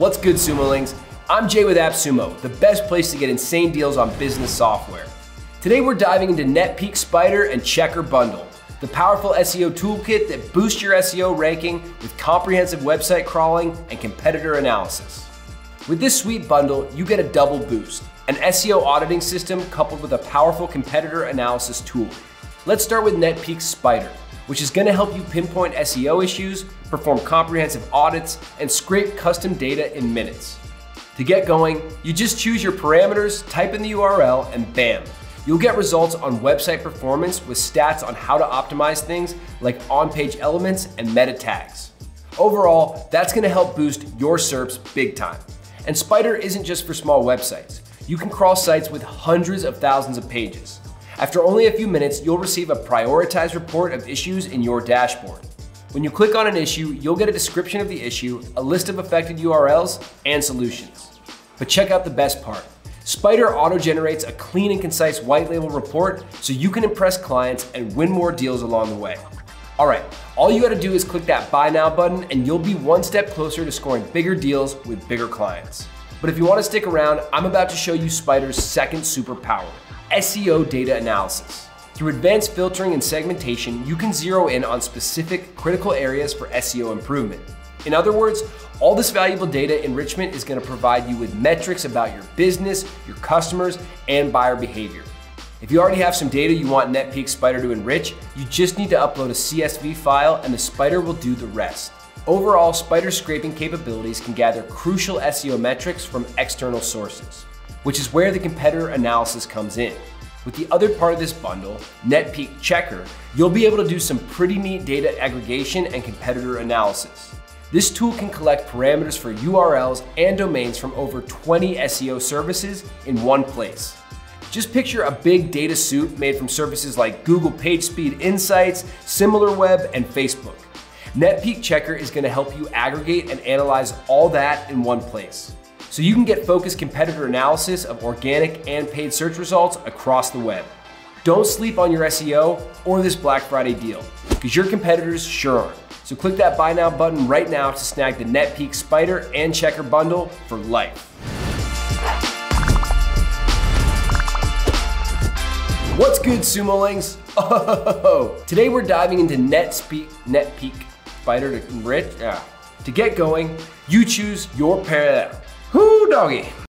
What's good, Sumolings? I'm Jay with AppSumo, the best place to get insane deals on business software. Today we're diving into NetPeak Spider and Checker Bundle, the powerful SEO toolkit that boosts your SEO ranking with comprehensive website crawling and competitor analysis. With this sweet bundle, you get a double boost, an SEO auditing system coupled with a powerful competitor analysis tool. Let's start with NetPeak Spider, which is gonna help you pinpoint SEO issues, perform comprehensive audits, and scrape custom data in minutes. To get going, you just choose your parameters, type in the URL, and bam, you'll get results on website performance with stats on how to optimize things like on-page elements and meta tags. Overall, that's gonna help boost your SERPs big time. And Spider isn't just for small websites. You can crawl sites with hundreds of thousands of pages. After only a few minutes, you'll receive a prioritized report of issues in your dashboard. When you click on an issue, you'll get a description of the issue, a list of affected URLs, and solutions. But check out the best part. Spider auto-generates a clean and concise white label report so you can impress clients and win more deals along the way. All right, all you gotta do is click that buy now button and you'll be one step closer to scoring bigger deals with bigger clients. But if you wanna stick around, I'm about to show you Spider's second superpower, SEO data analysis. Through advanced filtering and segmentation, you can zero in on specific critical areas for SEO improvement. In other words, all this valuable data enrichment is gonna provide you with metrics about your business, your customers, and buyer behavior. If you already have some data you want NetPeak Spider to enrich, you just need to upload a CSV file and the Spider will do the rest. Overall, Spider scraping capabilities can gather crucial SEO metrics from external sources which is where the competitor analysis comes in. With the other part of this bundle, NetPeak Checker, you'll be able to do some pretty neat data aggregation and competitor analysis. This tool can collect parameters for URLs and domains from over 20 SEO services in one place. Just picture a big data soup made from services like Google PageSpeed Insights, SimilarWeb, and Facebook. NetPeak Checker is gonna help you aggregate and analyze all that in one place so you can get focused competitor analysis of organic and paid search results across the web. Don't sleep on your SEO or this Black Friday deal, because your competitors sure aren't. So click that buy now button right now to snag the NetPeak Spider and Checker bundle for life. What's good, Sumolings? Oh, today we're diving into NetSpeak, NetPeak Spider to enrich. Yeah. To get going, you choose your pair. Whoo, doggy.